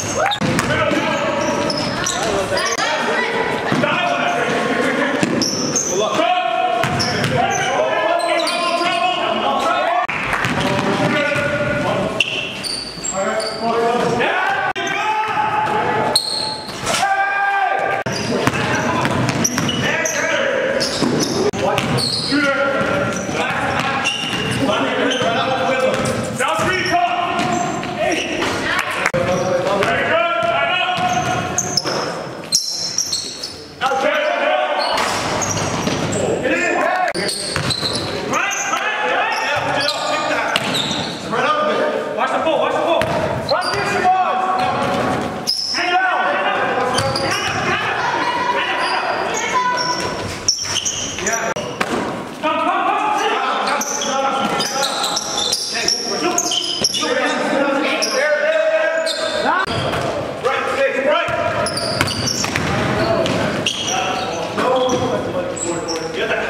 What? Я так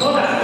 todas.